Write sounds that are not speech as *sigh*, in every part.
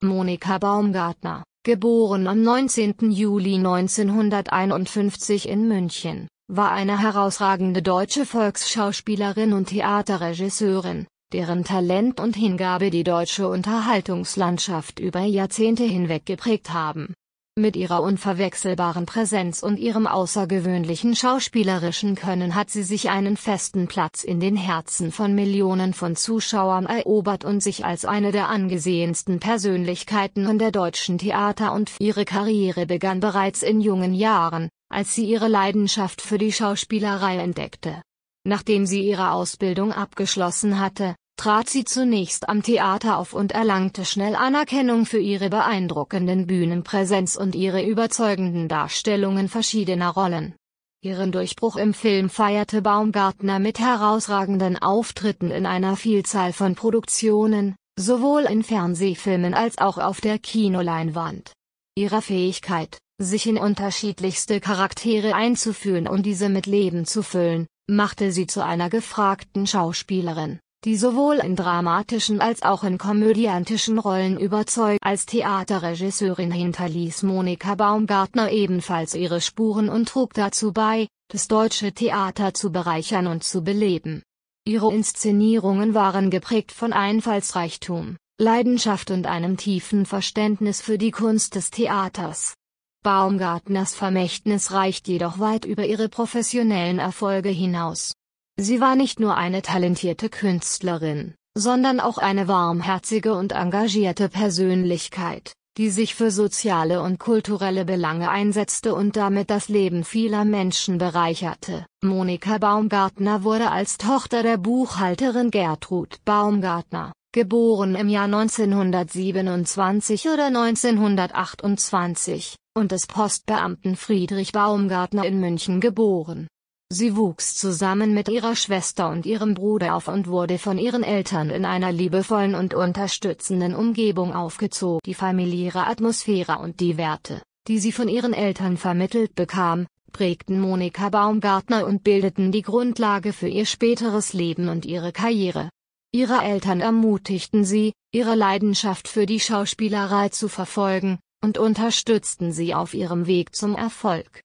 Monika Baumgartner, geboren am 19. Juli 1951 in München, war eine herausragende deutsche Volksschauspielerin und Theaterregisseurin, deren Talent und Hingabe die deutsche Unterhaltungslandschaft über Jahrzehnte hinweg geprägt haben. Mit ihrer unverwechselbaren Präsenz und ihrem außergewöhnlichen schauspielerischen Können hat sie sich einen festen Platz in den Herzen von Millionen von Zuschauern erobert und sich als eine der angesehensten Persönlichkeiten in der deutschen Theater und ihre Karriere begann bereits in jungen Jahren, als sie ihre Leidenschaft für die Schauspielerei entdeckte. Nachdem sie ihre Ausbildung abgeschlossen hatte, trat sie zunächst am Theater auf und erlangte schnell Anerkennung für ihre beeindruckenden Bühnenpräsenz und ihre überzeugenden Darstellungen verschiedener Rollen. Ihren Durchbruch im Film feierte Baumgartner mit herausragenden Auftritten in einer Vielzahl von Produktionen, sowohl in Fernsehfilmen als auch auf der Kinoleinwand. Ihrer Fähigkeit, sich in unterschiedlichste Charaktere einzufühlen und diese mit Leben zu füllen, machte sie zu einer gefragten Schauspielerin die sowohl in dramatischen als auch in komödiantischen Rollen überzeugt. Als Theaterregisseurin hinterließ Monika Baumgartner ebenfalls ihre Spuren und trug dazu bei, das deutsche Theater zu bereichern und zu beleben. Ihre Inszenierungen waren geprägt von Einfallsreichtum, Leidenschaft und einem tiefen Verständnis für die Kunst des Theaters. Baumgartners Vermächtnis reicht jedoch weit über ihre professionellen Erfolge hinaus. Sie war nicht nur eine talentierte Künstlerin, sondern auch eine warmherzige und engagierte Persönlichkeit, die sich für soziale und kulturelle Belange einsetzte und damit das Leben vieler Menschen bereicherte. Monika Baumgartner wurde als Tochter der Buchhalterin Gertrud Baumgartner, geboren im Jahr 1927 oder 1928, und des Postbeamten Friedrich Baumgartner in München geboren. Sie wuchs zusammen mit ihrer Schwester und ihrem Bruder auf und wurde von ihren Eltern in einer liebevollen und unterstützenden Umgebung aufgezogen. Die familiäre Atmosphäre und die Werte, die sie von ihren Eltern vermittelt bekam, prägten Monika Baumgartner und bildeten die Grundlage für ihr späteres Leben und ihre Karriere. Ihre Eltern ermutigten sie, ihre Leidenschaft für die Schauspielerei zu verfolgen, und unterstützten sie auf ihrem Weg zum Erfolg.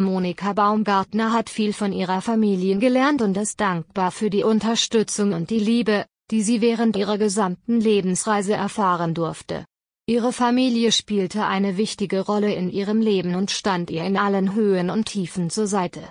Monika Baumgartner hat viel von ihrer Familie gelernt und ist dankbar für die Unterstützung und die Liebe, die sie während ihrer gesamten Lebensreise erfahren durfte. Ihre Familie spielte eine wichtige Rolle in ihrem Leben und stand ihr in allen Höhen und Tiefen zur Seite.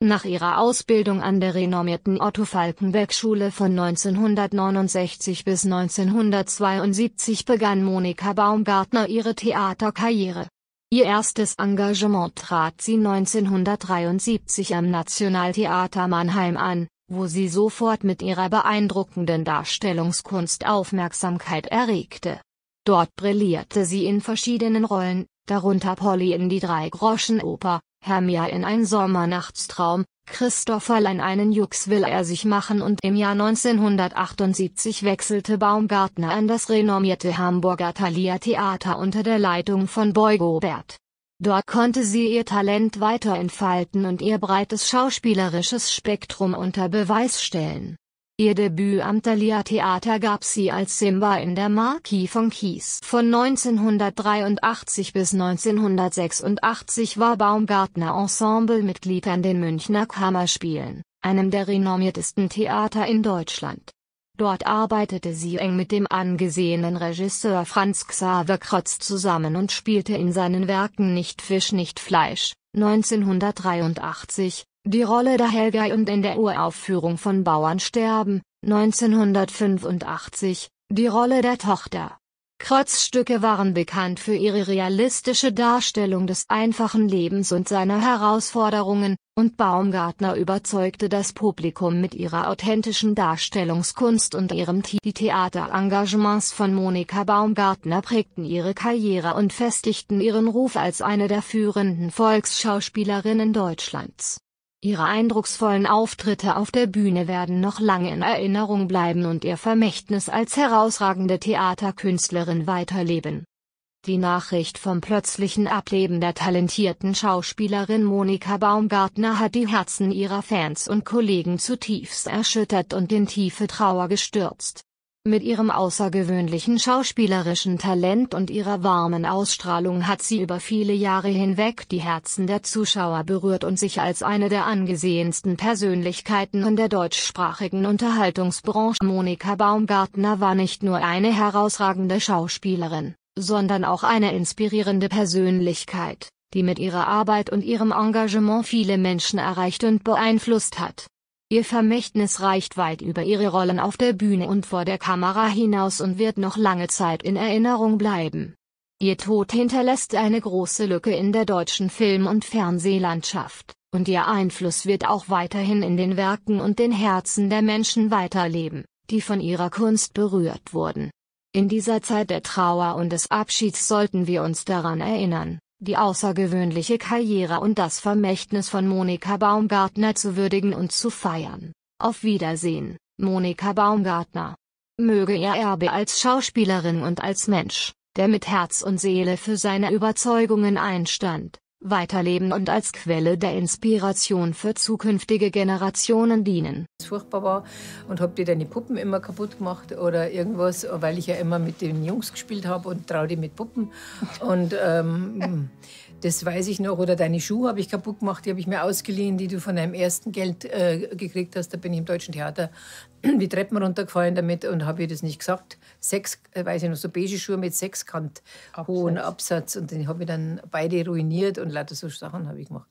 Nach ihrer Ausbildung an der renommierten Otto Falkenberg Schule von 1969 bis 1972 begann Monika Baumgartner ihre Theaterkarriere. Ihr erstes Engagement trat sie 1973 am Nationaltheater Mannheim an, wo sie sofort mit ihrer beeindruckenden Darstellungskunst Aufmerksamkeit erregte. Dort brillierte sie in verschiedenen Rollen, darunter Polly in die Drei-Groschen-Oper, Hermia in Ein Sommernachtstraum, Christopherlein einen Jux will er sich machen und im Jahr 1978 wechselte Baumgartner an das renommierte Hamburger Thalia Theater unter der Leitung von Boy Gobert. Dort konnte sie ihr Talent weiter entfalten und ihr breites schauspielerisches Spektrum unter Beweis stellen. Ihr Debüt am Thalia Theater gab sie als Simba in der Marquis von Kies. Von 1983 bis 1986 war Baumgartner Ensemblemitglied an den Münchner Kammerspielen, einem der renommiertesten Theater in Deutschland. Dort arbeitete sie eng mit dem angesehenen Regisseur Franz Xaver Krotz zusammen und spielte in seinen Werken Nicht Fisch nicht Fleisch, 1983, die Rolle der Helga und in der Uraufführung von Bauernsterben, 1985, die Rolle der Tochter. Kreuzstücke waren bekannt für ihre realistische Darstellung des einfachen Lebens und seiner Herausforderungen, und Baumgartner überzeugte das Publikum mit ihrer authentischen Darstellungskunst und ihrem Team. Die Theaterengagements von Monika Baumgartner prägten ihre Karriere und festigten ihren Ruf als eine der führenden Volksschauspielerinnen Deutschlands. Ihre eindrucksvollen Auftritte auf der Bühne werden noch lange in Erinnerung bleiben und ihr Vermächtnis als herausragende Theaterkünstlerin weiterleben. Die Nachricht vom plötzlichen Ableben der talentierten Schauspielerin Monika Baumgartner hat die Herzen ihrer Fans und Kollegen zutiefst erschüttert und in tiefe Trauer gestürzt. Mit ihrem außergewöhnlichen schauspielerischen Talent und ihrer warmen Ausstrahlung hat sie über viele Jahre hinweg die Herzen der Zuschauer berührt und sich als eine der angesehensten Persönlichkeiten in der deutschsprachigen Unterhaltungsbranche Monika Baumgartner war nicht nur eine herausragende Schauspielerin, sondern auch eine inspirierende Persönlichkeit, die mit ihrer Arbeit und ihrem Engagement viele Menschen erreicht und beeinflusst hat. Ihr Vermächtnis reicht weit über ihre Rollen auf der Bühne und vor der Kamera hinaus und wird noch lange Zeit in Erinnerung bleiben. Ihr Tod hinterlässt eine große Lücke in der deutschen Film- und Fernsehlandschaft, und ihr Einfluss wird auch weiterhin in den Werken und den Herzen der Menschen weiterleben, die von ihrer Kunst berührt wurden. In dieser Zeit der Trauer und des Abschieds sollten wir uns daran erinnern, die außergewöhnliche Karriere und das Vermächtnis von Monika Baumgartner zu würdigen und zu feiern. Auf Wiedersehen, Monika Baumgartner. Möge ihr Erbe als Schauspielerin und als Mensch, der mit Herz und Seele für seine Überzeugungen einstand, weiterleben und als Quelle der Inspiration für zukünftige Generationen dienen. Es furchtbar war und habe dir deine Puppen immer kaputt gemacht oder irgendwas, weil ich ja immer mit den Jungs gespielt habe und traue die mit Puppen. Und ähm, das weiß ich noch. Oder deine Schuhe habe ich kaputt gemacht, die habe ich mir ausgeliehen, die du von deinem ersten Geld äh, gekriegt hast. Da bin ich im Deutschen Theater *clears throat* die Treppen runtergefallen damit und habe ihr das nicht gesagt. Sechs, äh, weiß ich noch, so beige Schuhe mit Sechskant Absatz. hohen Absatz. Und den habe ich dann beide ruiniert und lauter so Sachen habe ich gemacht.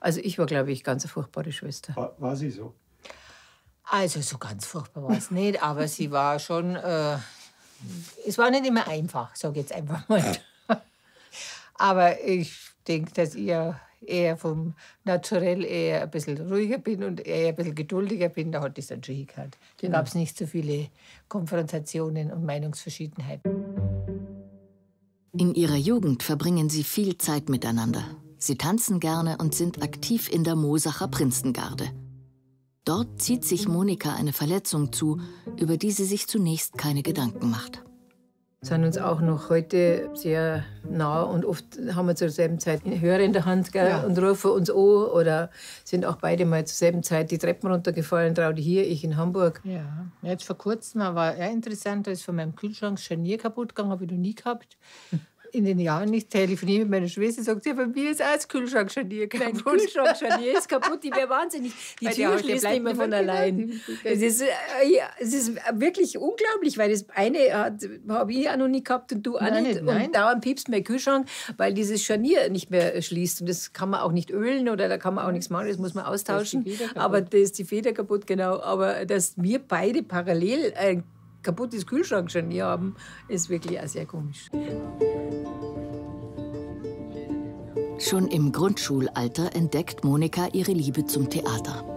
Also ich war, glaube ich, ganz eine furchtbare Schwester. War, war sie so? Also so ganz furchtbar war es nicht, aber sie war schon, äh, es war nicht immer einfach, sage ich jetzt einfach mal. Aber ich denke, dass ihr eher vom Naturell eher ein bisschen ruhiger bin und eher ein bisschen geduldiger bin, da hat es dann schon hingehört. Da genau. gab es nicht so viele Konfrontationen und Meinungsverschiedenheiten. In ihrer Jugend verbringen sie viel Zeit miteinander. Sie tanzen gerne und sind aktiv in der Mosacher Prinzengarde. Dort zieht sich Monika eine Verletzung zu, über die sie sich zunächst keine Gedanken macht sind uns auch noch heute sehr nah und oft haben wir zur selben Zeit Hörer in der Hand gell, ja. und rufen uns an oder sind auch beide mal zur selben Zeit die Treppen runtergefallen, Traudi hier, ich in Hamburg. Ja, jetzt vor kurzem war ja interessant, da ist von meinem Kühlschrank Scharnier kaputt gegangen, habe ich noch nie gehabt *laughs* in den Jahren nicht telefoniere mit meiner Schwester, sagt sie, bei mir ist auch das Kühlschrankscharnier kaputt. Mein Kühlschrankscharnier ist kaputt, die wäre wahnsinnig. *laughs* Die weil Tür schließt nicht mehr von allein. Es ist, äh, ja, es ist wirklich unglaublich, weil das eine habe ich auch noch nie gehabt und du auch nein, nicht. Nein. Und dauernd piepst mein Kühlschrank, weil dieses Scharnier nicht mehr schließt. Und das kann man auch nicht ölen oder da kann man auch nichts machen, das muss man austauschen. Da Aber da ist die Feder kaputt, genau. Aber dass wir beide parallel ein kaputtes Kühlschrank schon hier haben, ist wirklich auch sehr komisch. Schon im Grundschulalter entdeckt Monika ihre Liebe zum Theater.